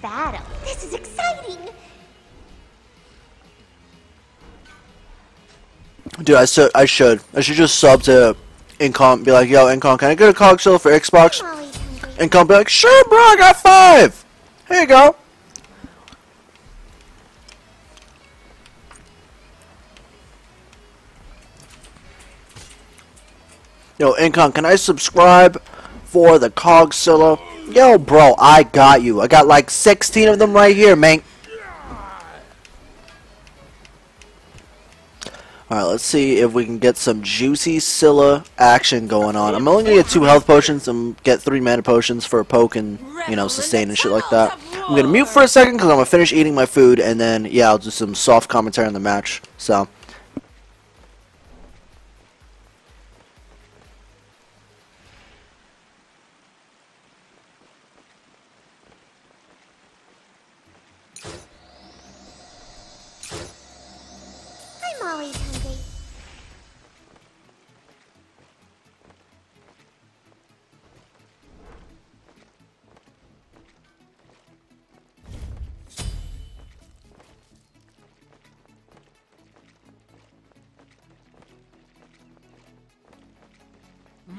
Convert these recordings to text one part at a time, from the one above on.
battle. This is exciting. Dude, I should, I should. I should just sub to Incon, be like, yo, Incon, can I get a Cogzilla for Xbox? Incon be like, sure, bro, I got five. Here you go. Yo, Incon, can I subscribe for the Cogzilla? Yo, bro, I got you. I got like 16 of them right here, man. Alright, let's see if we can get some juicy Scylla action going on. I'm only gonna get two health potions and get three mana potions for a poke and, you know, sustain and shit like that. I'm gonna mute for a second because I'm gonna finish eating my food and then, yeah, I'll do some soft commentary on the match. So,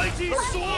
Mighty sword!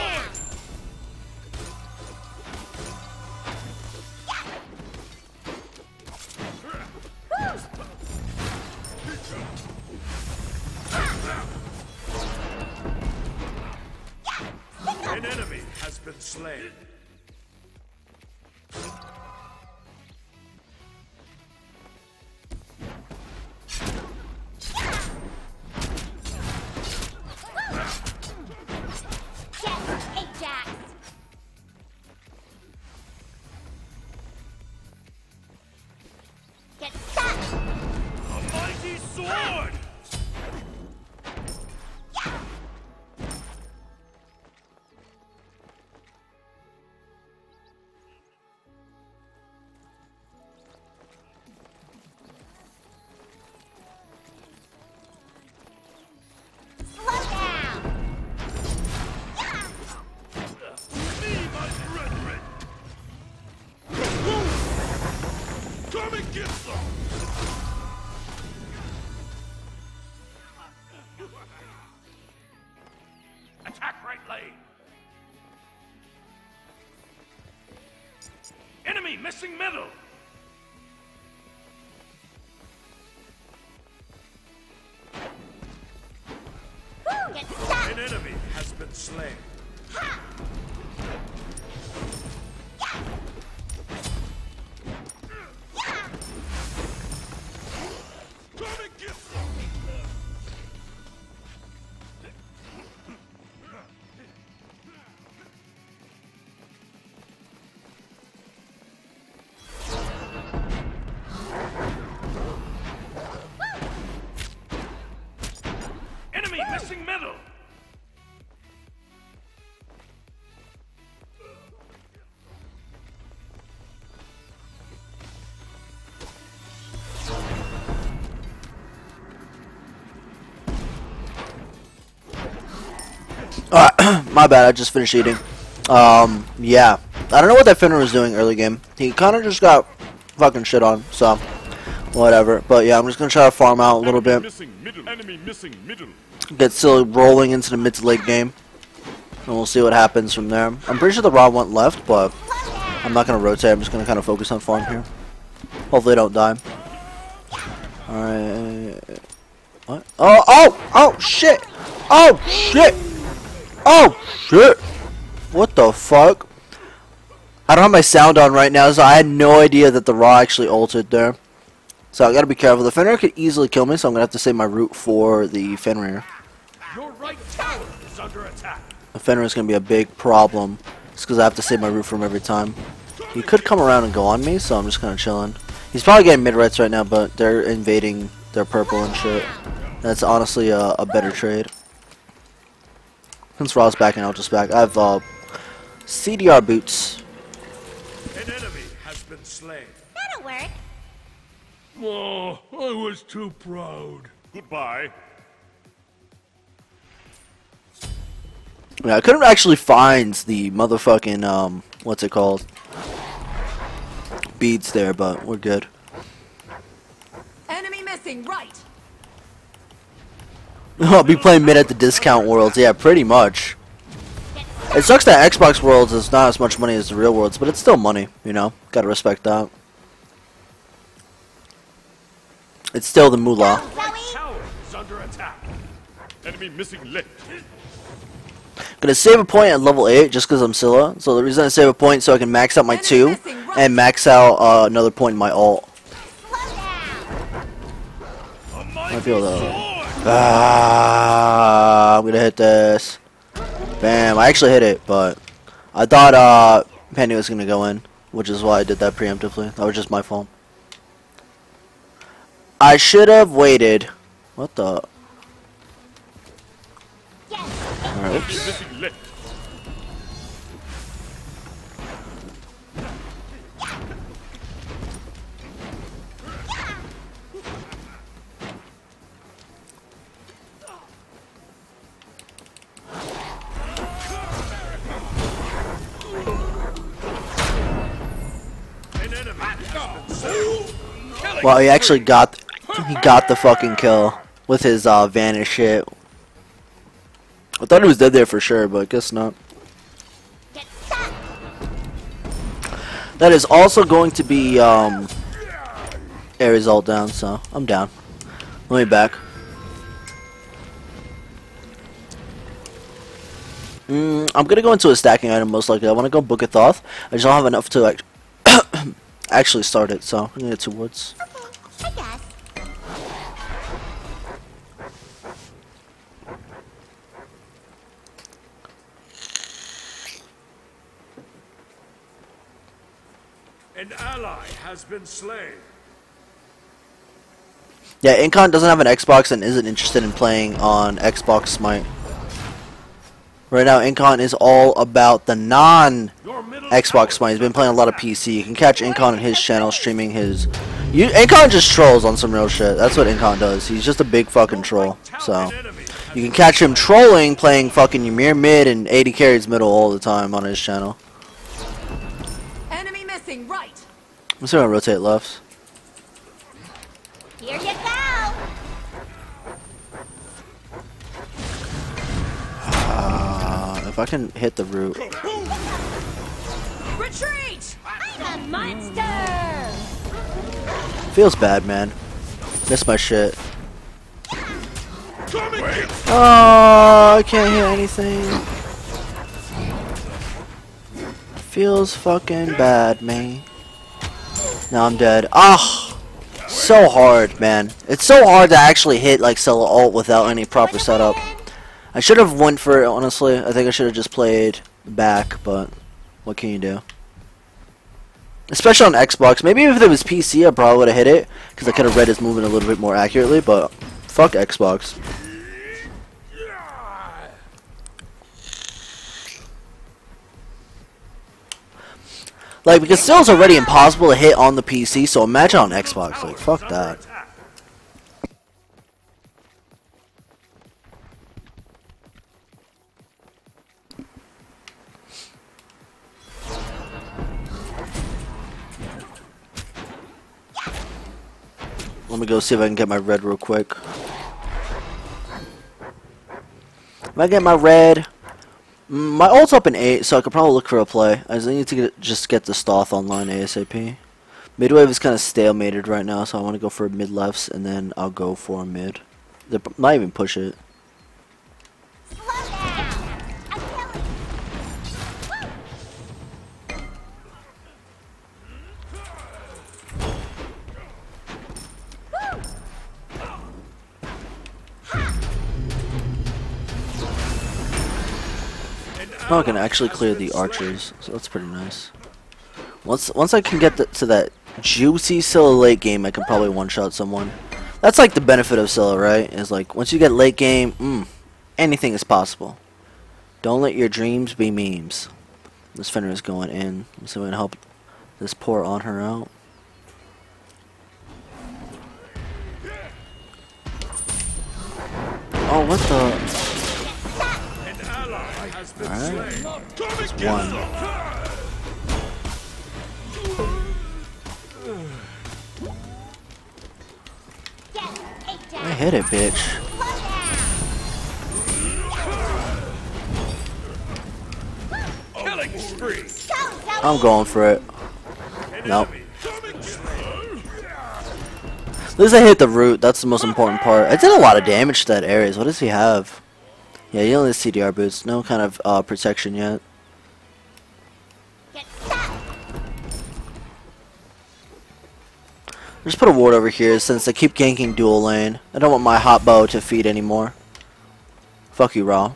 Missing middle! Alright, my bad, I just finished eating. Um, yeah. I don't know what that Fenrir was doing early game. He kind of just got fucking shit on, so, whatever. But yeah, I'm just gonna try to farm out a little bit. Missing middle. Enemy missing middle. Get Scylla rolling into the mid to late game. And we'll see what happens from there. I'm pretty sure the Rob went left, but I'm not gonna rotate. I'm just gonna kind of focus on farm here. Hopefully I don't die. Alright. What? Oh, oh, oh, shit! Oh, shit! Oh, shit! What the fuck? I don't have my sound on right now, so I had no idea that the Ra actually altered there. So I gotta be careful. The Fenrir could easily kill me, so I'm gonna have to save my root for the Fenrir. Your right tower is under attack. The Fenrir is gonna be a big problem, just because I have to save my root from every time. He could come around and go on me, so I'm just kind of chilling. He's probably getting mid rights right now, but they're invading their purple and shit. That's honestly a, a better trade. Since Ra's back and I'll just back, I have uh, CDR boots. An enemy has been slain. That'll work. Oh, I was too proud. Goodbye. Yeah, I couldn't actually find the motherfucking um, what's it called? Beads there, but we're good. Enemy missing, right. I'll be playing mid at the discount worlds. Yeah, pretty much. It sucks that Xbox Worlds is not as much money as the real worlds, but it's still money, you know? Gotta respect that. It's still the moolah. Zoe. Tower is under attack. Enemy missing left. Gonna save a point at level 8 just because I'm Scylla. So the reason I save a point so I can max out my 2 and max out uh, another point in my ult. Slow down. A mighty I feel that. Sword. Ah, I'm gonna hit this. Bam, I actually hit it, but I thought uh, Penny was gonna go in, which is why I did that preemptively. That was just my fault. I should have waited. What the? Yes. Alright, oops. Well, he actually got he got the fucking kill with his uh, vanish shit. I thought he was dead there for sure, but I guess not. That is also going to be um, Ares all down, so I'm down. Let me back. Mm, I'm gonna go into a stacking item most likely. I want to go Book of Thoth. I just don't have enough to actually start it, so I'm gonna get two woods. Has been slain. Yeah, Incon doesn't have an Xbox and isn't interested in playing on Xbox Smite. Right now, Incon is all about the non Xbox Smite. He's been playing a lot of PC. You can catch Incon on his channel streaming his. You, Incon just trolls on some real shit. That's what Incon does. He's just a big fucking troll. So you can catch him trolling, playing fucking Ymir mid and 80 carries middle all the time on his channel. Enemy missing, right. I'm just gonna rotate left. Here you go. Uh, if I can hit the root. Retreat. I'm a monster. Feels bad, man. Miss my shit. Come and get Oh, I can't hit anything. Feels fucking bad, man. Now I'm dead. Ah, so hard, man. It's so hard to actually hit like solo ult without any proper setup. I should have went for it, honestly. I think I should have just played back, but what can you do? Especially on Xbox. Maybe if it was PC, I probably would have hit it because I could have read his movement a little bit more accurately. But fuck Xbox. Like, because Still's already impossible to hit on the PC, so imagine on Xbox. Like, fuck that. Let me go see if I can get my red real quick. If I get my red, my ult's up in 8, so I could probably look for a play. I just need to get, just get the Stoth online ASAP. Midwave is kind of stalemated right now, so I want to go for mid lefts, and then I'll go for a mid. They might even push it. Now I can actually clear the archers, so that's pretty nice. Once once I can get the, to that juicy Scylla late game, I can probably one-shot someone. That's like the benefit of Scylla, right? Is like once you get late game, mm, anything is possible. Don't let your dreams be memes. This Fenrir is going in, so we can help this poor Anhur out. Oh, what the? Alright. one. I hit it, bitch. Killing spree. I'm going for it. Nope. At least I hit the root. That's the most important part. I did a lot of damage to that Ares. What does he have? Yeah, he only has CDR boots. No kind of uh, protection yet. Just put a ward over here since they keep ganking dual lane. I don't want my hot bow to feed anymore. Fuck you, Ra.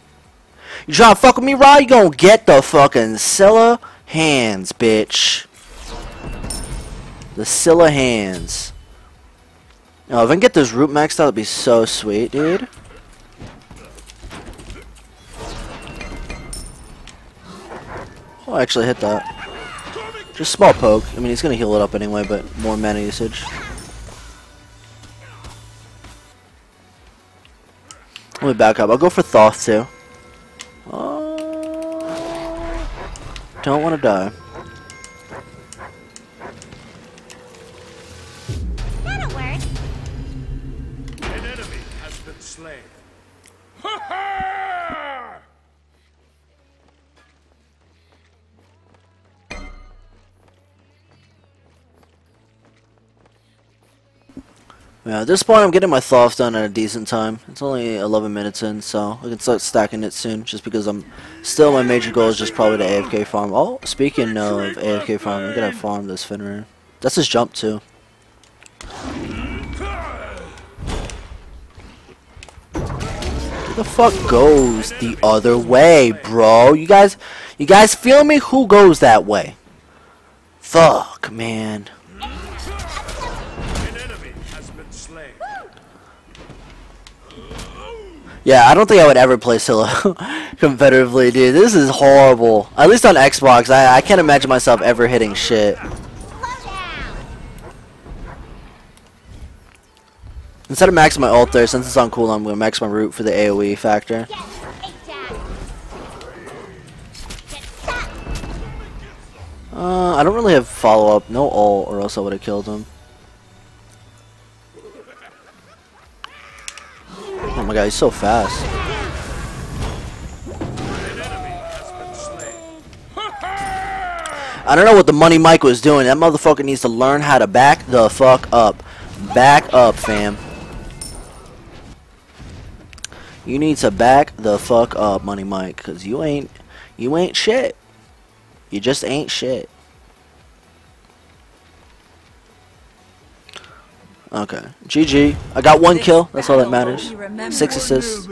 You trying to fuck with me, Ra? You gonna get the fucking Scylla hands, bitch. The Scylla hands. Oh, if I can get this root maxed out, that'd be so sweet, dude. Oh, I actually hit that. Just small poke. I mean, he's gonna heal it up anyway, but more mana usage. Let me back up. I'll go for Thoth too. Oh, don't want to die. That'll work. An enemy has been slain. Yeah, at this point, I'm getting my Thoth done at a decent time. It's only 11 minutes in, so I can start stacking it soon. Just because I'm still my major goal is just probably the AFK farm. Oh, speaking of AFK farm, I'm gonna farm this Fenrir. That's his jump too. Who the fuck goes the other way, bro? You guys, you guys feel me? Who goes that way? Fuck, man. Yeah, I don't think I would ever play Scylla competitively, dude. This is horrible. At least on Xbox, I, I can't imagine myself ever hitting shit. Instead of maxing my ult there, since it's on cooldown, I'm going to max my root for the AoE factor. Uh, I don't really have follow-up. No ult, or else I would have killed him. God, he's so fast. I don't know what the money Mike was doing. That motherfucker needs to learn how to back the fuck up. Back up, fam. You need to back the fuck up, Money Mike, cause you ain't, you ain't shit. You just ain't shit. Okay, GG. I got one kill. That's all that matters. Six assists.